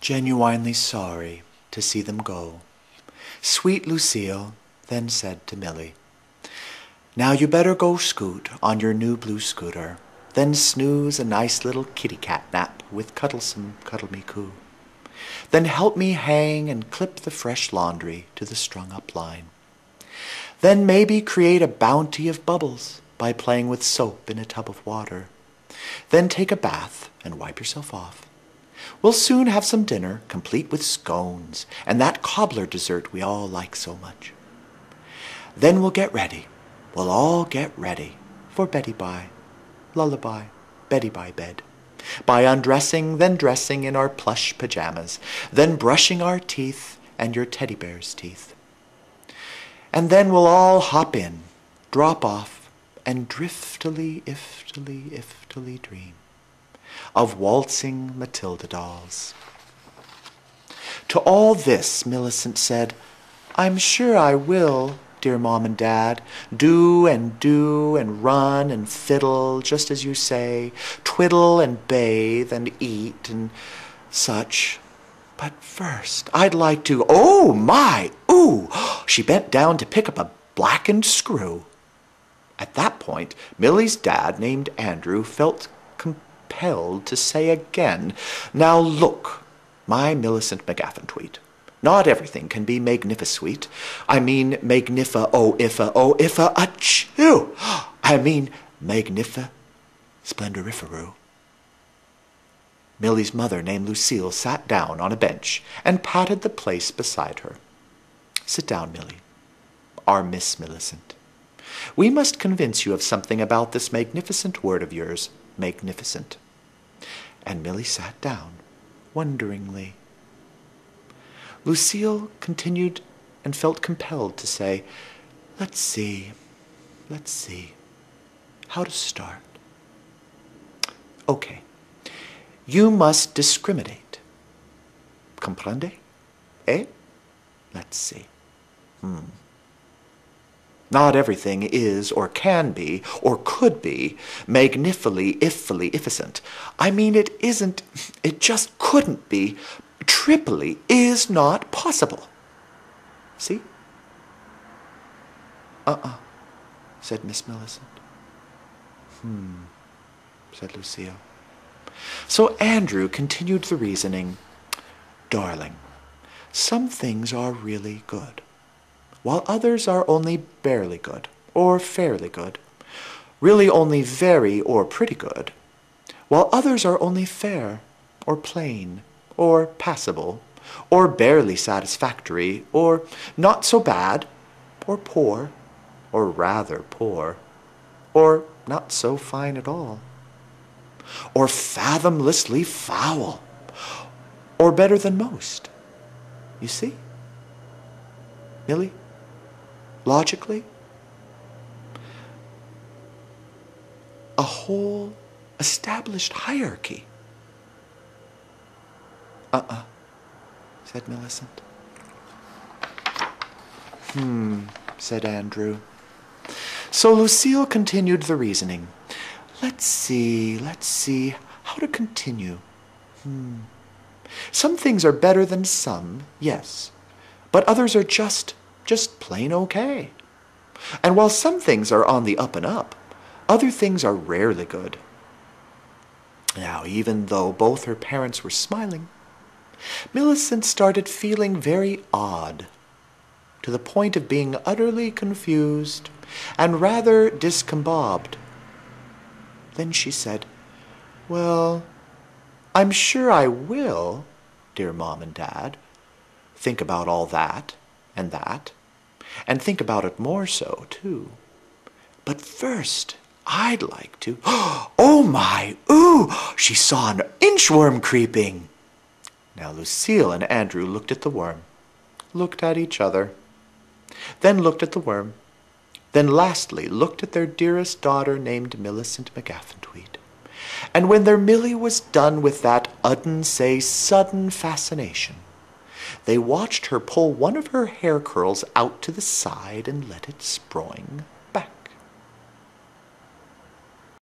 genuinely sorry to see them go. Sweet Lucille then said to Milly, Now you better go scoot on your new blue scooter, then snooze a nice little kitty cat nap with Cuddlesome Cuddle Me Coo. Then help me hang and clip the fresh laundry to the strung up line. Then maybe create a bounty of bubbles by playing with soap in a tub of water. Then take a bath and wipe yourself off. We'll soon have some dinner, complete with scones and that cobbler dessert we all like so much. Then we'll get ready. We'll all get ready for Betty Bye, lullaby, Betty Bye bed. By undressing, then dressing in our plush pajamas, then brushing our teeth and your teddy bear's teeth. And then we'll all hop in, drop off, and driftily, iftily, iftily dream of waltzing Matilda dolls. To all this, Millicent said, I'm sure I will, dear Mom and Dad, do and do and run and fiddle, just as you say, twiddle and bathe and eat and such. But first, I'd like to, oh my, ooh, she bent down to pick up a blackened screw. At that point, Milly's dad, named Andrew, felt compelled to say again, Now look, my Millicent McGaffintweet, not everything can be magnificent. I mean magnifa oh ifa oh ifa achoo. I mean magnifa splendoriferoo. Milly's mother, named Lucille, sat down on a bench and patted the place beside her. Sit down, Milly. Our Miss Millicent. We must convince you of something about this magnificent word of yours, magnificent. And Milly sat down, wonderingly. Lucille continued and felt compelled to say, Let's see, let's see, how to start. Okay, you must discriminate. Comprende? Eh? Let's see. Hmm. Not everything is or can be or could be magnifully, iffily, efficient. I mean, it isn't, it just couldn't be. Tripoli is not possible. See? Uh-uh, said Miss Millicent. Hmm, said Lucille. So Andrew continued the reasoning. Darling, some things are really good while others are only barely good, or fairly good, really only very or pretty good, while others are only fair, or plain, or passable, or barely satisfactory, or not so bad, or poor, or rather poor, or not so fine at all, or fathomlessly foul, or better than most. You see? Milly? Logically, a whole established hierarchy. Uh-uh, said Millicent. Hmm, said Andrew. So Lucille continued the reasoning. Let's see, let's see, how to continue. Hmm. Some things are better than some, yes, but others are just just plain okay. And while some things are on the up and up, other things are rarely good. Now, even though both her parents were smiling, Millicent started feeling very odd, to the point of being utterly confused and rather discombobed. Then she said, Well, I'm sure I will, dear Mom and Dad, think about all that and that and think about it more so, too. But first, I'd like to. Oh my, ooh, she saw an inchworm creeping. Now Lucille and Andrew looked at the worm, looked at each other, then looked at the worm, then lastly looked at their dearest daughter named Millicent McGaffintweed. And when their Milly was done with that udden say sudden fascination, they watched her pull one of her hair curls out to the side and let it sproing.